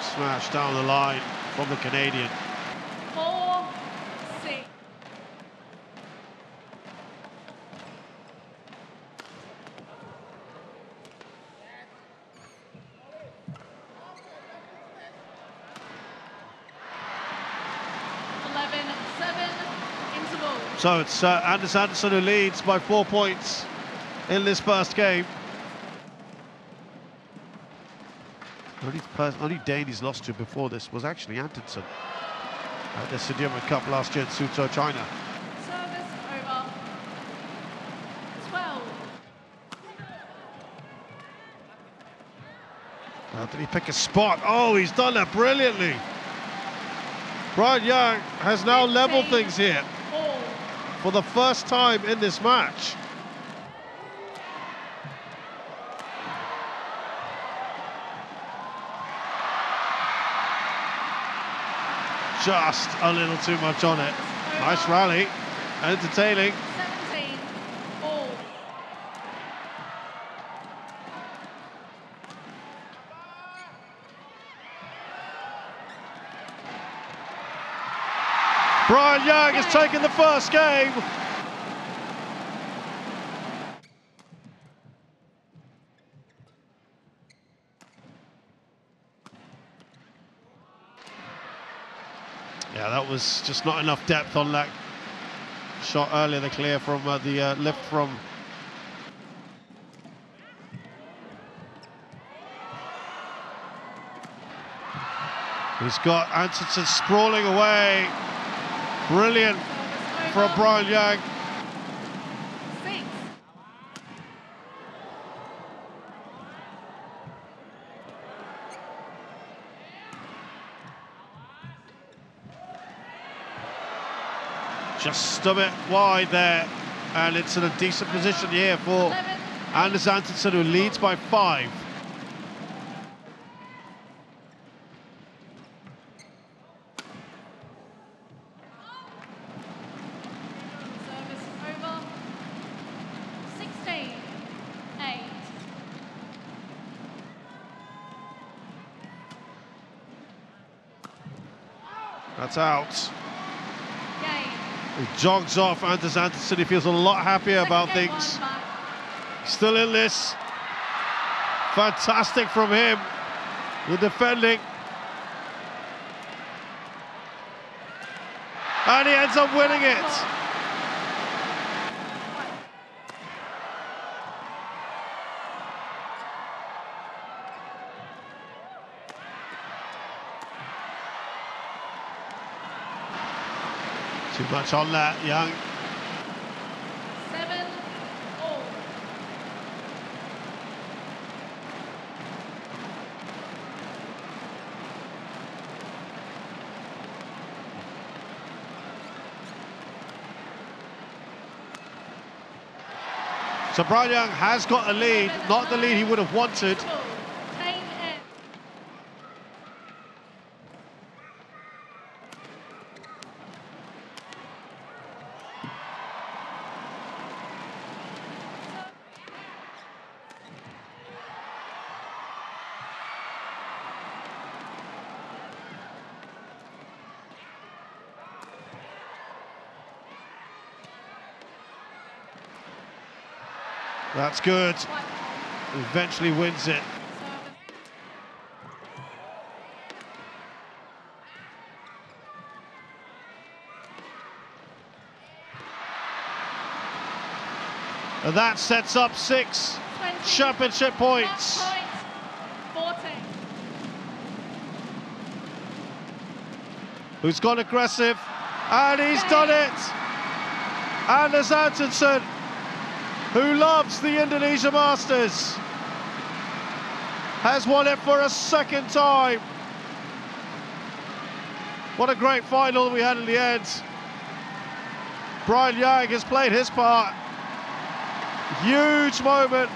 smash down the line from the Canadian. Four, six. Eleven, seven, interval. So it's uh, Anders Antonsen who leads by four points in this first game. Only, pers- only Dane he's lost to before this was actually Antonsen at the Sudirman Cup last year in Suzhou, China. Service over. Twelve. Now, did he pick a spot? Oh, he's done that brilliantly. Brian Young has now leveled things here for the first time in this match. Just a little too much on it. Nice rally, entertaining. Brian Young has taken the first game. Yeah, that was just not enough depth on that shot earlier. The clear from uh, the uh, lift from. He's got Antonsen sprawling away. Brilliant from. Brian Young. Six. Just a bit wide there. And it's in a decent position here for. Anders Antonsen, who leads by five. That's out. He jogs off Anders Antonsen. He feels a lot happier about things. Still in this. Fantastic from him. The defending. And he ends up winning it. Too much on that, Young. Seven. All. So Brian Young has got a lead, not the lead he would have wanted. Interval. Ten. End. That's good. Eventually wins it. And that sets up six 20. championship points. 14. Who's gone aggressive? And he's done it. Anders Antonsen, who loves the Indonesia Masters, has won it for a second time. What a great final we had in the end. Brian Young has played his part. Huge moment